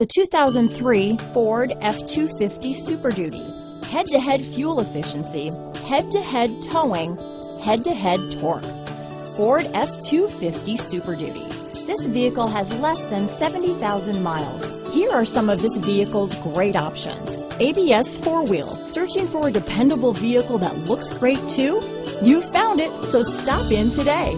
The 2003 Ford F-250 Super Duty. Head-to-head fuel efficiency, head-to-head towing, head-to-head torque. Ford F-250 Super Duty. This vehicle has less than 70,000 miles. Here are some of this vehicle's great options. ABS four-wheel. Searching for a dependable vehicle that looks great too? You found it, so stop in today.